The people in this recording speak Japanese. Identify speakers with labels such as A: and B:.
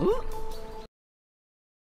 A: up.
B: Ooh.